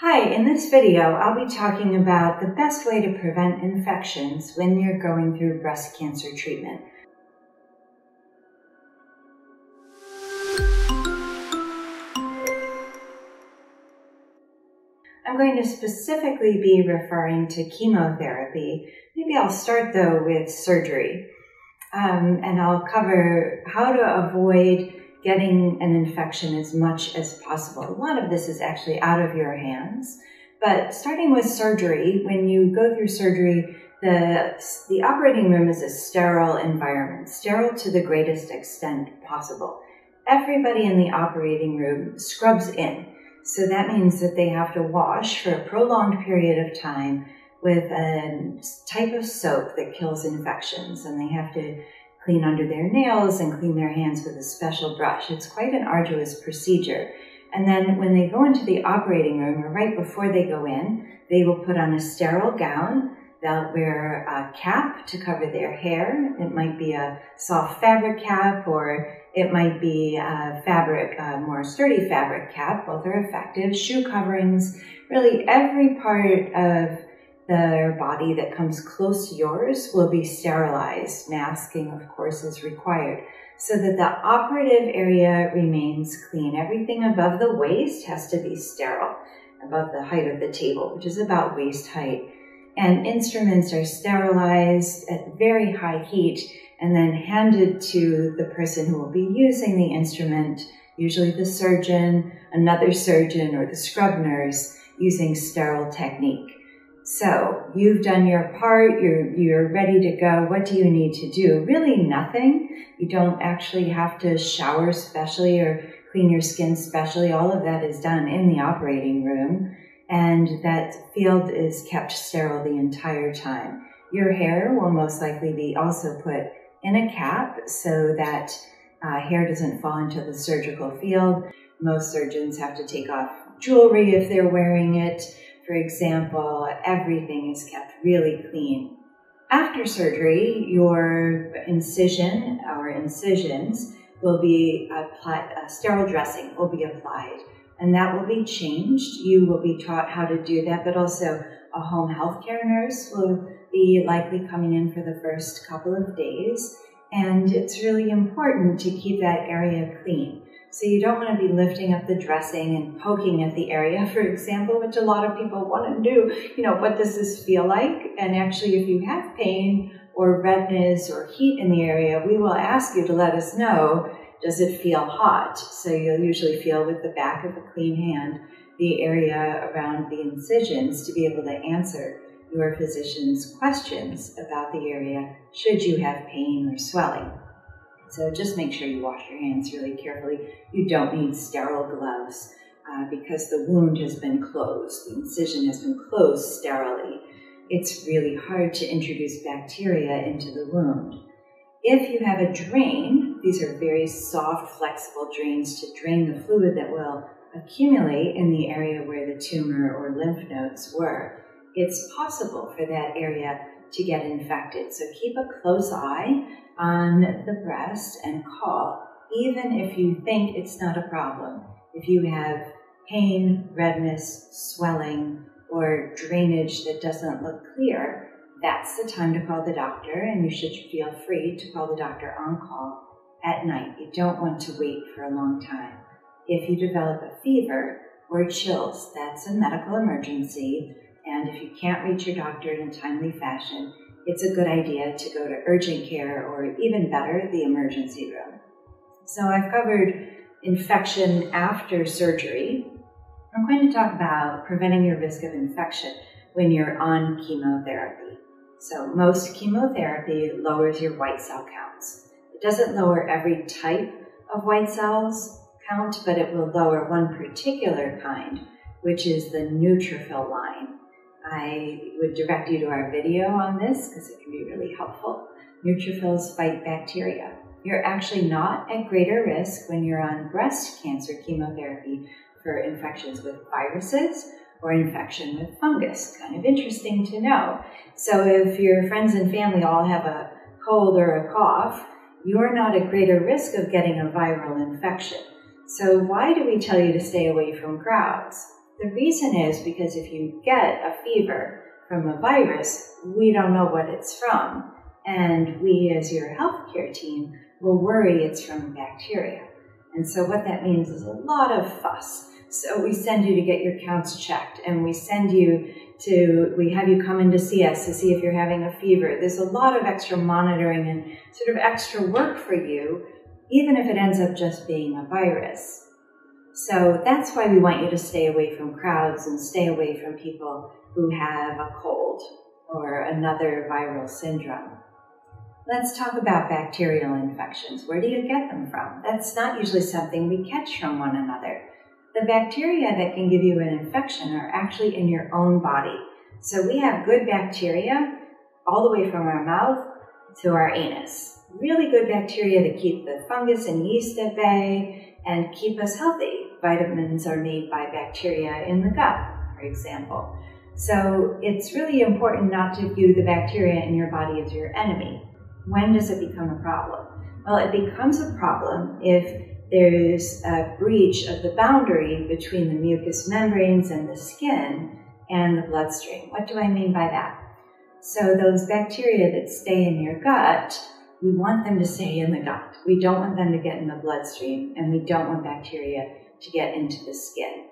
Hi, in this video, I'll be talking about the best way to prevent infections when you're going through breast cancer treatment. I'm going to specifically be referring to chemotherapy. Maybe I'll start though with surgery. Um, and I'll cover how to avoid getting an infection as much as possible. A lot of this is actually out of your hands. But starting with surgery, when you go through surgery, the, the operating room is a sterile environment, sterile to the greatest extent possible. Everybody in the operating room scrubs in. So that means that they have to wash for a prolonged period of time with a type of soap that kills infections and they have to clean under their nails and clean their hands with a special brush. It's quite an arduous procedure. And then when they go into the operating room or right before they go in, they will put on a sterile gown. They'll wear a cap to cover their hair. It might be a soft fabric cap or it might be a fabric, a more sturdy fabric cap. Both are effective. Shoe coverings, really every part of their body that comes close to yours will be sterilized. Masking, of course, is required so that the operative area remains clean. Everything above the waist has to be sterile, above the height of the table, which is about waist height. And instruments are sterilized at very high heat and then handed to the person who will be using the instrument, usually the surgeon, another surgeon, or the scrub nurse, using sterile technique. So you've done your part, you're, you're ready to go. What do you need to do? Really nothing. You don't actually have to shower specially or clean your skin specially. All of that is done in the operating room and that field is kept sterile the entire time. Your hair will most likely be also put in a cap so that uh, hair doesn't fall into the surgical field. Most surgeons have to take off jewelry if they're wearing it. For example, everything is kept really clean. After surgery, your incision or incisions will be applied, a uh, sterile dressing will be applied, and that will be changed. You will be taught how to do that, but also a home health care nurse will be likely coming in for the first couple of days. And it's really important to keep that area clean. So you don't want to be lifting up the dressing and poking at the area, for example, which a lot of people want to do. You know, what does this feel like? And actually, if you have pain or redness or heat in the area, we will ask you to let us know, does it feel hot? So you'll usually feel with the back of a clean hand the area around the incisions to be able to answer your physician's questions about the area should you have pain or swelling. So just make sure you wash your hands really carefully. You don't need sterile gloves uh, because the wound has been closed. The incision has been closed sterilely. It's really hard to introduce bacteria into the wound. If you have a drain, these are very soft, flexible drains to drain the fluid that will accumulate in the area where the tumor or lymph nodes were. It's possible for that area to get infected. So keep a close eye on the breast and call, even if you think it's not a problem. If you have pain, redness, swelling, or drainage that doesn't look clear, that's the time to call the doctor, and you should feel free to call the doctor on call at night. You don't want to wait for a long time. If you develop a fever or chills, that's a medical emergency, and if you can't reach your doctor in a timely fashion, it's a good idea to go to urgent care or even better, the emergency room. So I've covered infection after surgery. I'm going to talk about preventing your risk of infection when you're on chemotherapy. So most chemotherapy lowers your white cell counts. It doesn't lower every type of white cells count, but it will lower one particular kind, which is the neutrophil line. I would direct you to our video on this because it can be really helpful. Neutrophils fight bacteria. You're actually not at greater risk when you're on breast cancer chemotherapy for infections with viruses or infection with fungus. Kind of interesting to know. So if your friends and family all have a cold or a cough, you're not at greater risk of getting a viral infection. So why do we tell you to stay away from crowds? The reason is because if you get a fever from a virus, we don't know what it's from. And we, as your healthcare team, will worry it's from bacteria. And so what that means is a lot of fuss. So we send you to get your counts checked and we send you to, we have you come in to see us to see if you're having a fever. There's a lot of extra monitoring and sort of extra work for you, even if it ends up just being a virus. So that's why we want you to stay away from crowds and stay away from people who have a cold or another viral syndrome. Let's talk about bacterial infections. Where do you get them from? That's not usually something we catch from one another. The bacteria that can give you an infection are actually in your own body. So we have good bacteria all the way from our mouth to our anus. Really good bacteria to keep the fungus and yeast at bay and keep us healthy. Vitamins are made by bacteria in the gut, for example. So it's really important not to view the bacteria in your body as your enemy. When does it become a problem? Well, it becomes a problem if there's a breach of the boundary between the mucous membranes and the skin and the bloodstream. What do I mean by that? So those bacteria that stay in your gut, we want them to stay in the gut. We don't want them to get in the bloodstream, and we don't want bacteria to get into the skin.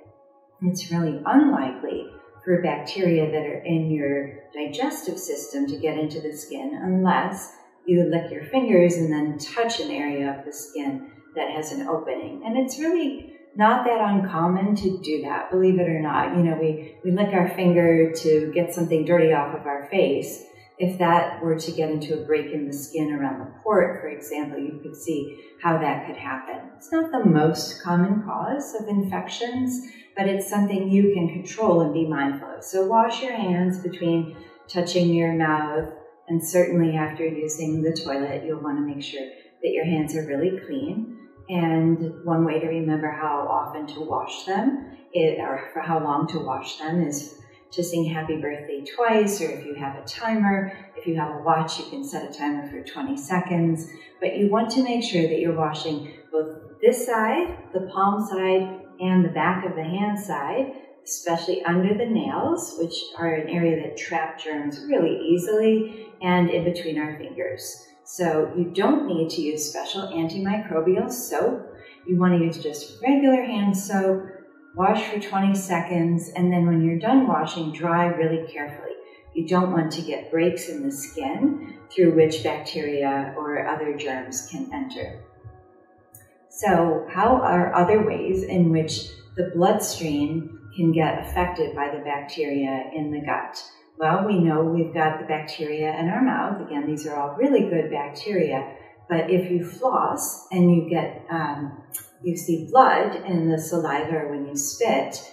It's really unlikely for bacteria that are in your digestive system to get into the skin unless you lick your fingers and then touch an area of the skin that has an opening. And it's really not that uncommon to do that, believe it or not. You know, we, we lick our finger to get something dirty off of our face. If that were to get into a break in the skin around the port, for example, you could see how that could happen. It's not the most common cause of infections, but it's something you can control and be mindful of. So wash your hands between touching your mouth and certainly after using the toilet, you'll want to make sure that your hands are really clean. And one way to remember how often to wash them, it, or for how long to wash them, is to sing happy birthday twice, or if you have a timer, if you have a watch, you can set a timer for 20 seconds. But you want to make sure that you're washing both this side, the palm side, and the back of the hand side, especially under the nails, which are an area that trap germs really easily, and in between our fingers. So you don't need to use special antimicrobial soap. You want to use just regular hand soap, wash for 20 seconds, and then when you're done washing, dry really carefully. You don't want to get breaks in the skin through which bacteria or other germs can enter. So how are other ways in which the bloodstream can get affected by the bacteria in the gut? Well, we know we've got the bacteria in our mouth. Again, these are all really good bacteria. But if you floss and you get, um, you see blood in the saliva when you spit,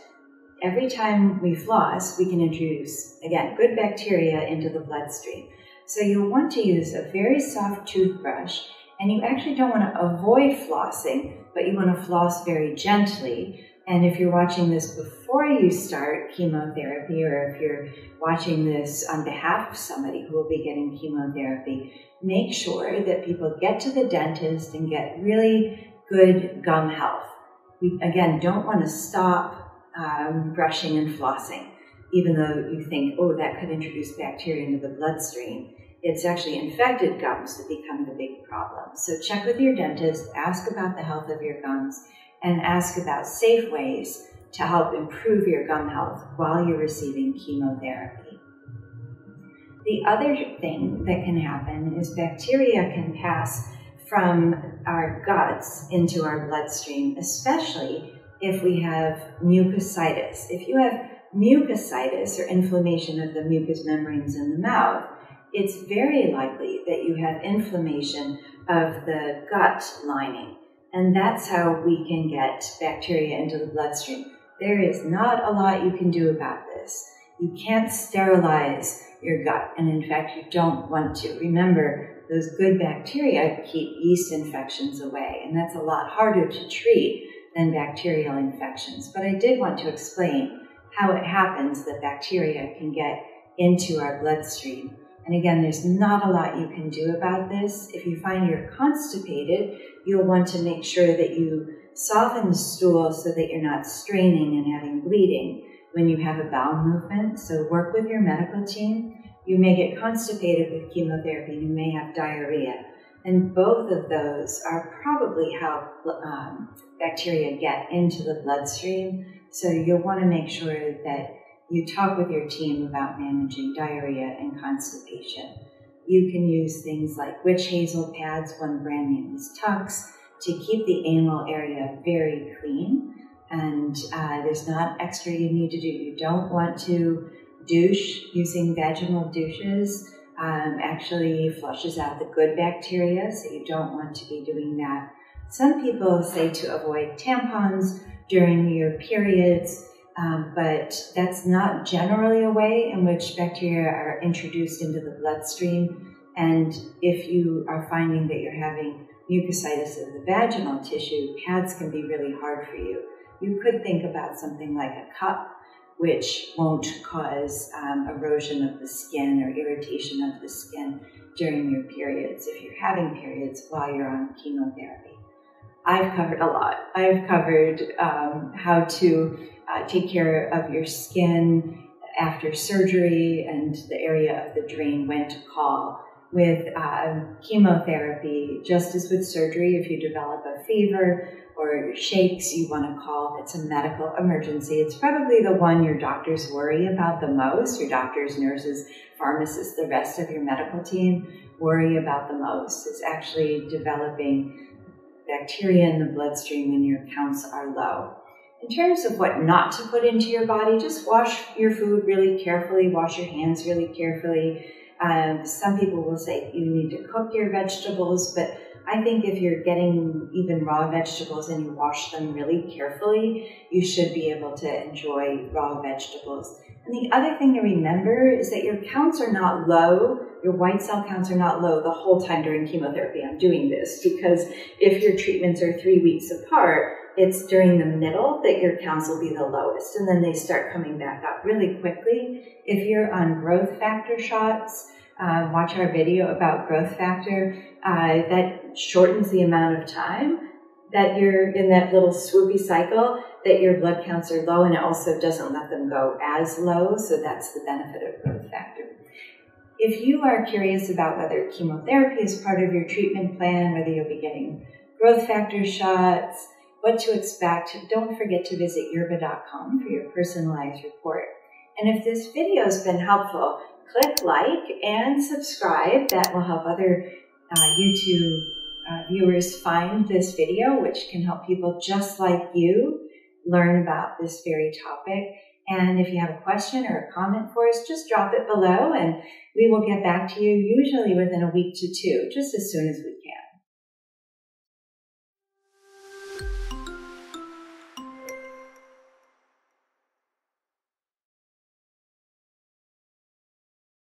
every time we floss, we can introduce, again, good bacteria into the bloodstream. So you'll want to use a very soft toothbrush and you actually don't want to avoid flossing, but you want to floss very gently and if you're watching this before you start chemotherapy, or if you're watching this on behalf of somebody who will be getting chemotherapy, make sure that people get to the dentist and get really good gum health. We, again, don't want to stop um, brushing and flossing, even though you think, oh, that could introduce bacteria into the bloodstream. It's actually infected gums that become the big problem. So check with your dentist, ask about the health of your gums, and ask about safe ways to help improve your gum health while you're receiving chemotherapy. The other thing that can happen is bacteria can pass from our guts into our bloodstream, especially if we have mucositis. If you have mucositis or inflammation of the mucous membranes in the mouth, it's very likely that you have inflammation of the gut lining. And that's how we can get bacteria into the bloodstream. There is not a lot you can do about this. You can't sterilize your gut, and in fact, you don't want to. Remember, those good bacteria keep yeast infections away, and that's a lot harder to treat than bacterial infections. But I did want to explain how it happens that bacteria can get into our bloodstream. And again, there's not a lot you can do about this. If you find you're constipated, you'll want to make sure that you soften the stool so that you're not straining and having bleeding when you have a bowel movement. So work with your medical team. You may get constipated with chemotherapy. You may have diarrhea. And both of those are probably how um, bacteria get into the bloodstream. So you'll want to make sure that you talk with your team about managing diarrhea and constipation. You can use things like witch hazel pads, one brand name is Tucks, to keep the anal area very clean. And uh, there's not extra you need to do. You don't want to douche using vaginal douches. Um, actually flushes out the good bacteria, so you don't want to be doing that. Some people say to avoid tampons during your periods um, but that's not generally a way in which bacteria are introduced into the bloodstream. And if you are finding that you're having mucositis of the vaginal tissue, pads can be really hard for you. You could think about something like a cup, which won't cause um, erosion of the skin or irritation of the skin during your periods if you're having periods while you're on chemotherapy. I've covered a lot. I've covered um, how to uh, take care of your skin after surgery and the area of the drain when to call. With uh, chemotherapy, just as with surgery, if you develop a fever or shakes, you want to call it's a medical emergency. It's probably the one your doctors worry about the most. Your doctors, nurses, pharmacists, the rest of your medical team worry about the most. It's actually developing bacteria in the bloodstream when your counts are low. In terms of what not to put into your body, just wash your food really carefully, wash your hands really carefully. Um, some people will say you need to cook your vegetables, but I think if you're getting even raw vegetables and you wash them really carefully, you should be able to enjoy raw vegetables. And the other thing to remember is that your counts are not low, your white cell counts are not low the whole time during chemotherapy. I'm doing this because if your treatments are three weeks apart, it's during the middle that your counts will be the lowest, and then they start coming back up really quickly. If you're on growth factor shots, uh, watch our video about growth factor. Uh, that shortens the amount of time that you're in that little swoopy cycle that your blood counts are low and it also doesn't let them go as low. So that's the benefit of growth factor. If you are curious about whether chemotherapy is part of your treatment plan, whether you'll be getting growth factor shots, what to expect, don't forget to visit yerbba.com for your personalized report. And if this video has been helpful, click like and subscribe. That will help other uh, YouTube uh, viewers find this video, which can help people just like you learn about this very topic. And if you have a question or a comment for us, just drop it below and we will get back to you usually within a week to two, just as soon as we